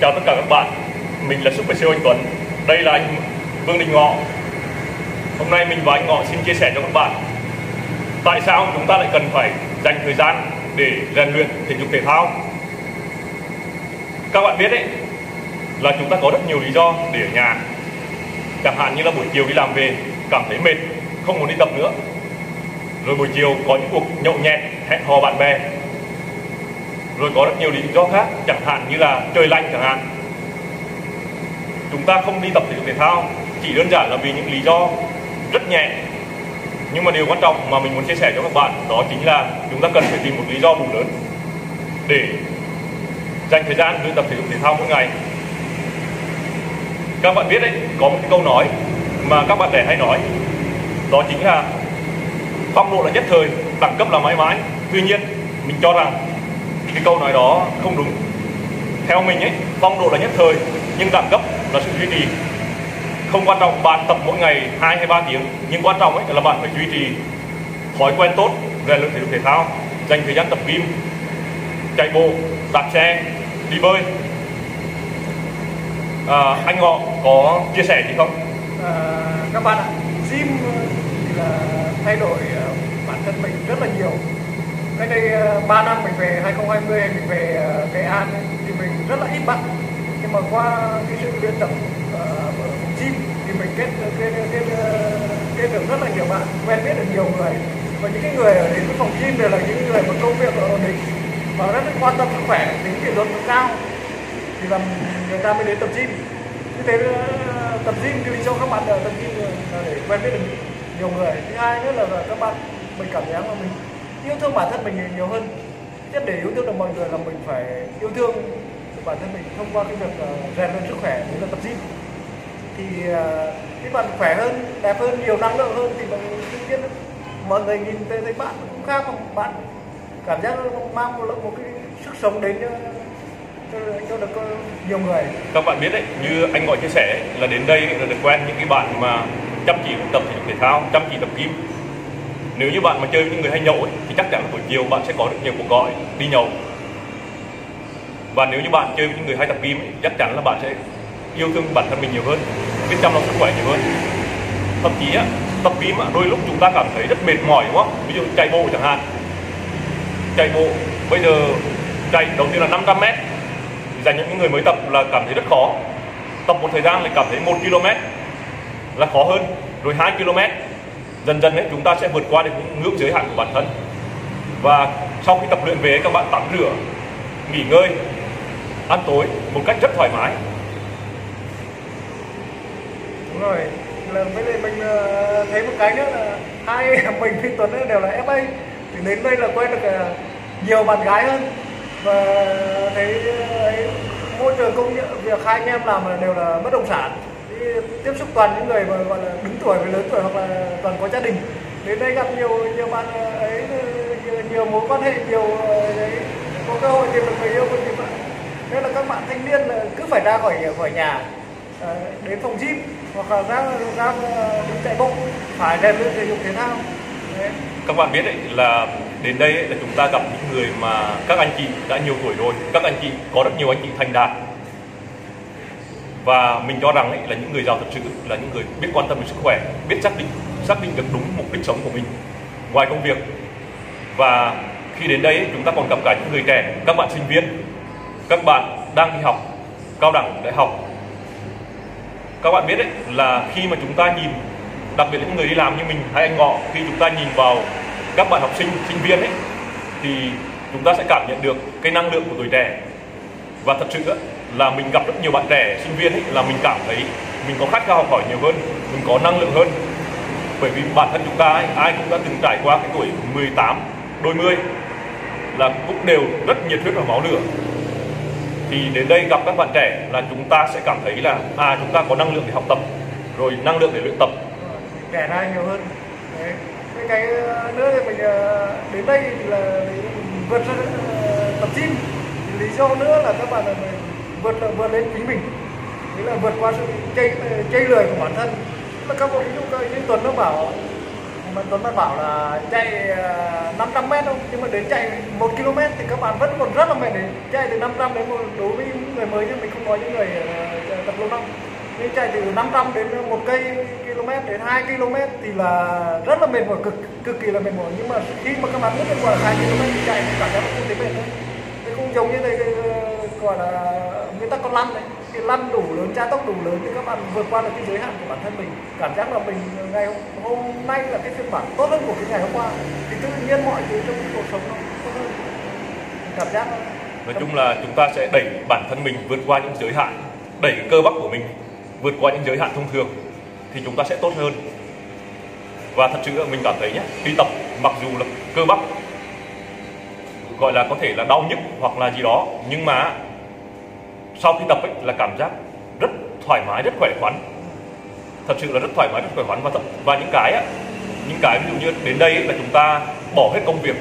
Chào tất cả các bạn, mình là Super CEO Anh Tuấn. Đây là anh Vương Đình Ngọ. Hôm nay mình và anh Ngọ xin chia sẻ cho các bạn Tại sao chúng ta lại cần phải dành thời gian để rèn luyện thể dục thể thao. Các bạn biết đấy là chúng ta có rất nhiều lý do để ở nhà. Chẳng hạn như là buổi chiều đi làm về cảm thấy mệt, không muốn đi tập nữa. Rồi buổi chiều có những cuộc nhậu nhẹt, hẹn hò bạn bè rồi có rất nhiều lý do khác, chẳng hạn như là trời lạnh chẳng hạn. Chúng ta không đi tập thể dục thể thao, chỉ đơn giản là vì những lý do rất nhẹ. Nhưng mà điều quan trọng mà mình muốn chia sẻ cho các bạn, đó chính là chúng ta cần phải tìm một lý do đủ lớn để dành thời gian luyện tập thể dục thể thao mỗi ngày. Các bạn biết đấy, có một cái câu nói mà các bạn trẻ hay nói, đó chính là phong độ là nhất thời, đẳng cấp là mãi mãi tuy nhiên, mình cho rằng cái câu nói đó không đúng. Theo mình ấy phong độ là nhất thời nhưng đẳng cấp là sự duy trì. Không quan trọng bạn tập mỗi ngày 2 hay 3 tiếng nhưng quan trọng ấy là bạn phải duy trì thói quen tốt rèn luyện thể dục thể thao dành thời gian tập gym chạy bộ đạp xe đi bơi. À, anh ngọ có chia sẻ gì không? À, các bạn ạ gym là thay đổi à, bản thân mình rất là nhiều cách đây ờ, 3 năm mình về 2020 mình về ờ, Nghệ An thì mình rất là ít bạn. Nhưng mà qua cái sự luyện tập uh, gym thì mình kết kết kết kết được rất là nhiều bạn quen biết được nhiều người. Và những cái người ở đến cái phòng gym đều là những người mà công việc ổn định và rất quan tâm sức khỏe tính kỷ luật cao thì là người ta mới đến tập gym. Như thế tập gym thì cho các bạn tập gym để quen biết được nhiều người. Thứ hai nữa là các bạn mình cảm giác là mình yêu thương bản thân mình nhiều hơn. Tiếp để yêu thương được mọi người là mình phải yêu thương bản thân mình thông qua cái việc ờ, rèn luyện sức khỏe đấy là tập gym. Thì ờ, cái bạn khỏe hơn đẹp hơn nhiều năng lượng hơn thì mình tự nhiên mọi người nhìn thấy, thấy bạn cũng khác mà bạn cảm giác mang một, một cái sức sống đến cho, cho, cho được ờ, nhiều người. Các bạn biết đấy như anh gọi chia sẻ là đến đây là được quen những cái bạn mà chăm chỉ tập thể dục thể thao chăm chỉ tập gym nếu như bạn mà chơi với những người hay nhậu ấy, thì chắc chắn buổi chiều bạn sẽ có được nhiều cuộc gọi đi nhậu. Và nếu như bạn chơi với những người hay tập gym ấy, chắc chắn là bạn sẽ yêu thương bản thân mình nhiều hơn biết chăm sóc sức khỏe nhiều hơn. Thậm chí á, tập gym á, đôi lúc chúng ta cảm thấy rất mệt mỏi đúng không? Ví dụ chạy bộ chẳng hạn. Chạy bộ bây giờ chạy đầu tiên là 500 mét dành cho những người mới tập là cảm thấy rất khó. Tập một thời gian lại cảm thấy một km là khó hơn rồi 2 km dần dần ấy chúng ta sẽ vượt qua được những ngưỡng giới hạn của bản thân. Và sau khi tập luyện về các bạn tắm rửa nghỉ ngơi ăn tối một cách rất thoải mái. Đúng rồi. Là với lại mình ờ, thấy một cái nữa là hai mình với Tuấn đều là FA thì đến đây là quen được ờ, nhiều bạn gái hơn. Và thấy ờ, ấy, môi trường công nhận việc hai anh em làm đều là bất động sản tiếp xúc toàn những người mà gọi là đứng tuổi với lớn tuổi hoặc là toàn có gia đình. Đến đây gặp nhiều nhiều bạn ờ, ấy ờ, nhiều, nhiều mối quan hệ nhiều ờ, đấy, có cơ hội tìm được người yêu của mình bạn nên là các bạn thanh niên là cứ phải ra khỏi khỏi nhà đến phòng gym hoặc là ra ra đi chạy bộ phải rèn luyện thể dục thể thao. Đấy. các bạn biết đấy là đến đây là chúng ta gặp những người mà các anh chị đã nhiều tuổi rồi các anh chị có rất nhiều anh chị thành đạt và mình cho rằng ấy, là những người giàu thật sự là những người biết quan tâm đến sức khỏe biết xác định xác định được đúng mục đích sống của mình ngoài công việc. Và khi đến đây ấy, chúng ta còn gặp cả những người trẻ các bạn sinh viên các bạn đang đi học cao đẳng đại học. Các bạn biết đấy là khi mà chúng ta nhìn đặc biệt là những người đi làm như mình hay anh ngọ khi chúng ta nhìn vào các bạn học sinh sinh viên ấy thì chúng ta sẽ cảm nhận được cái năng lượng của tuổi trẻ. Và thật sự là mình gặp rất nhiều bạn trẻ sinh viên ấy, là mình cảm thấy mình có khát khao học hỏi nhiều hơn mình có năng lượng hơn. Bởi vì bản thân chúng ta ấy, ai cũng đã từng trải qua cái tuổi 18 đôi mươi là cũng đều rất nhiệt huyết và máu lửa. Thì đến đây gặp các bạn trẻ là chúng ta sẽ cảm thấy là à chúng ta có năng lượng để học tập rồi năng lượng để luyện tập. Trẻ ra nhiều hơn. Đấy. cái cái nữa thì mình ờ, đến đây thì là vượt ra ờ, tập gym. Lý do nữa là các bạn là vượt vượt lên chính mình. Đấy là vượt qua sự chây chây lười của bản thân. Là các bạn ví dụ như tuần nó bảo, mà Tuấn nó bảo là chạy ờ, 500 mét thôi, nhưng mà đến chạy 1 km thì các bạn vẫn còn rất là mệt đấy chạy từ 500 đến một, đối với những người mới nhưng mình không có những người ờ, tập lâu năm nên chạy từ 500 đến một cây km đến 2 km thì là rất là mệt mỏi, cực cực kỳ là mệt mỏi. Nhưng mà khi mà các bạn bước được ngoài 2 km thì chạy thì cảm giác không thấy mệt nữa. Thì giống như thế gọi là người ta có lăn đấy. Cái lăn đủ lớn tra tốc đủ lớn thì các bạn vượt qua được cái giới hạn của bản thân mình. Cảm giác là mình ngày hôm, hôm nay là cái phiên bản tốt hơn của cái ngày hôm qua. Thì tự nhiên mọi thứ trong cuộc sống nó tốt hơn. Cảm giác nói chung là chúng ta sẽ đẩy bản thân mình vượt qua những giới hạn đẩy cơ bắp của mình vượt qua những giới hạn thông thường thì chúng ta sẽ tốt hơn. Và thật sự mình cảm thấy nhé đi tập mặc dù là cơ bắp gọi là có thể là đau nhức hoặc là gì đó nhưng mà sau khi tập ấy là cảm giác rất thoải mái rất khỏe khoắn. Thật sự là rất thoải mái rất khỏe khoắn. Và và những cái á, những cái ví dụ như đến đây là chúng ta bỏ hết công việc.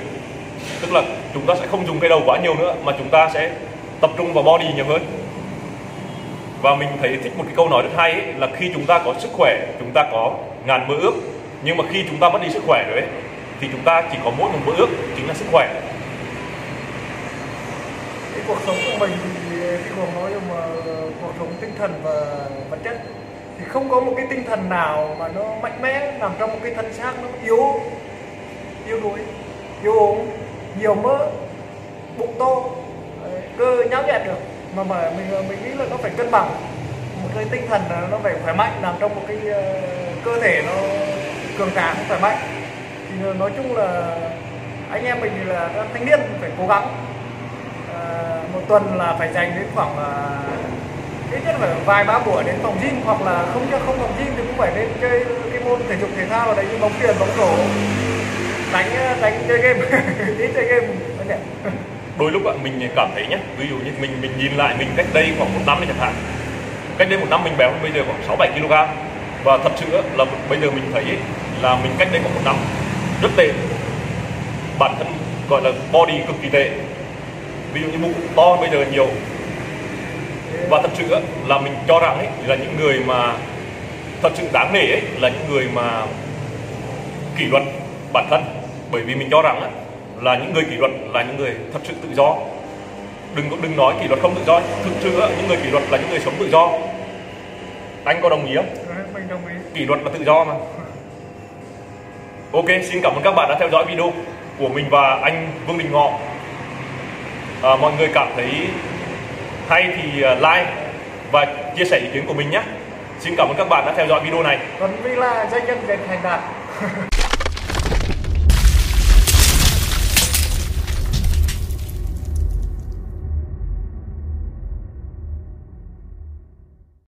Tức là chúng ta sẽ không dùng cái đầu quá nhiều nữa mà chúng ta sẽ tập trung vào body nhiều hơn. Và mình thấy thích một cái câu nói rất hay ấy, là khi chúng ta có sức khỏe chúng ta có ngàn mơ ước. Nhưng mà khi chúng ta mất đi sức khỏe rồi ấy, thì chúng ta chỉ có mỗi một mơ ước chính là sức khỏe. Cái cuộc sống của mình cái cuộc còn nói mà cuộc sống tinh thần và vật chất. Thì không có một cái tinh thần nào mà nó mạnh mẽ, nằm trong một cái thân xác nó yếu yếu đuối, yếu ốm, nhiều mỡ, bụng to cơ nhão nhẹt được. Mà mà mình mình nghĩ là nó phải cân bằng. Một cái tinh thần nó phải khỏe mạnh, nằm trong một cái ờ, cơ thể nó cường tráng, khỏe mạnh. Thì nói chung là anh em mình là thanh niên, phải cố gắng một tuần là phải dành đến khoảng à, ít nhất phải vài ba buổi đến phòng gym, hoặc là không cho không phòng gym thì cũng phải đến chơi cái môn thể dục thể thao ở đấy, như bóng chuyền, bóng rổ, đánh à, đánh chơi game. Ít chơi game đôi lúc ạ, mình cảm thấy nhé ví dụ như mình mình nhìn lại mình cách đây khoảng một năm chẳng hạn. Cách đây một năm mình béo bây giờ khoảng 6 7 kg. Và thật sự là bây giờ mình thấy là mình cách đây khoảng một năm, rất tệ. Bản thân gọi là body cực kỳ tệ ví dụ như bụng to bây giờ nhiều. Và thật sự là mình cho rằng ấy là những người mà thật sự đáng nể ấy là những người mà kỷ luật bản thân. Bởi vì mình cho rằng ấy, là những người kỷ luật là những người thật sự tự do. Đừng có đừng nói kỷ luật không tự do. Thực sự những người kỷ luật là những người sống tự do. Anh có đồng ý không? Mình đồng ý. Kỷ luật là tự do mà. Ok xin cảm ơn các bạn đã theo dõi video của mình và anh Vương Đình Ngọ à, mọi người cảm thấy hay thì ờ, like và chia sẻ ý kiến của mình nhé. Xin cảm ơn các bạn đã theo dõi video này. Còn vì là doanh nhân Việt thành đạt.